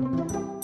Música